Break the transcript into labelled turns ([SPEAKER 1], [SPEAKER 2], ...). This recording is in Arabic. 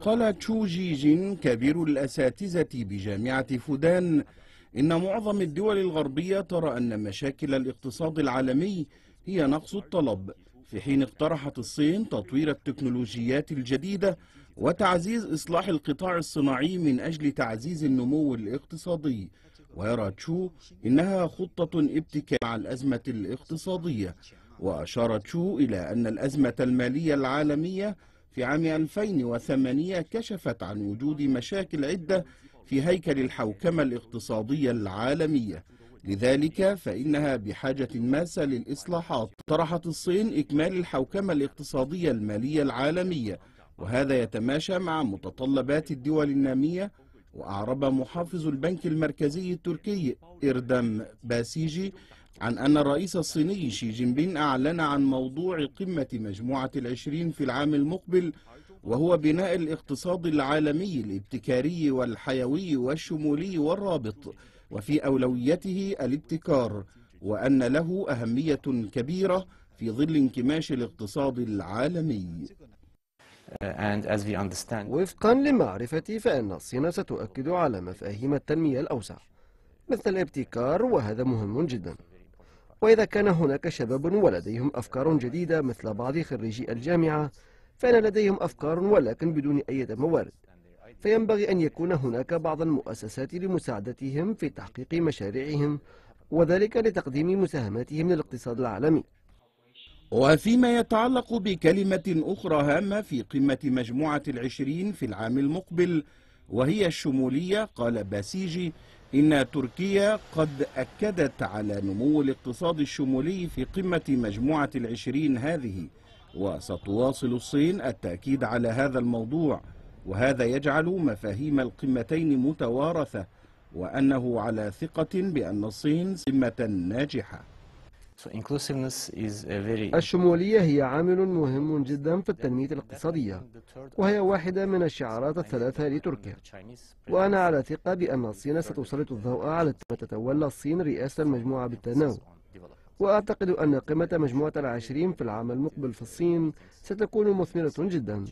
[SPEAKER 1] قال تشو جي جين كبير الأساتذة بجامعة فودان. إن معظم الدول الغربية ترى أن مشاكل الاقتصاد العالمي هي نقص الطلب. في حين اقترحت الصين تطوير التكنولوجيات الجديدة وتعزيز إصلاح القطاع الصناعي من أجل تعزيز النمو الاقتصادي. ويرى تشو إنها خطة ابتكار مع الأزمة الاقتصادية. وأشار تشو إلى أن الأزمة المالية العالمية في عام 2008 كشفت عن وجود مشاكل عدة في هيكل الحوكمة الاقتصادية العالمية. لذلك فإنها بحاجة ماسة للإصلاحات. طرحت الصين إكمال الحوكمة الاقتصادية المالية العالمية وهذا يتماشى مع متطلبات الدول النامية وأعرب محافظ البنك المركزي التركي إردم باسيجي عن أن الرئيس الصيني شي جين بين أعلن عن موضوع قمة مجموعة العشرين في العام المقبل وهو بناء الاقتصاد العالمي الابتكاري والحيوي والشمولي والرابط وفي أولويته الابتكار وأن له أهمية كبيرة في ظل انكماش الاقتصاد العالمي.
[SPEAKER 2] وفقا لمعرفتي فإن الصين ستؤكد على مفاهيم التنمية الأوسع مثل الابتكار وهذا مهم جدا. وإذا كان هناك شباب ولديهم أفكار جديدة مثل بعض خريجي الجامعة فإن لديهم أفكار ولكن بدون أي موارد فينبغي أن يكون هناك بعض المؤسسات لمساعدتهم في تحقيق مشاريعهم وذلك لتقديم مساهماتهم للاقتصاد العالمي.
[SPEAKER 1] وفيما يتعلق بكلمة أخرى هامة في قمة مجموعة العشرين في العام المقبل وهي الشمولية قال باسيجي إن تركيا قد أكدت على نمو الاقتصاد الشمولي في قمة مجموعة العشرين هذه وستواصل الصين التأكيد على هذا الموضوع وهذا يجعل مفاهيم القمتين متوارثة وأنه على ثقة بأن الصين قمة ناجحة.
[SPEAKER 2] الشمولية هي عامل مهم جدا في التنمية الاقتصادية وهي واحدة من الشعارات الثلاثة لتركيا. وأنا على ثقة بأن الصين ستسلط الضوء على تتولى الصين رئاسة المجموعة بالتناوب وأعتقد أن قمة مجموعة العشرين في العام المقبل في الصين ستكون مثمرة جدا.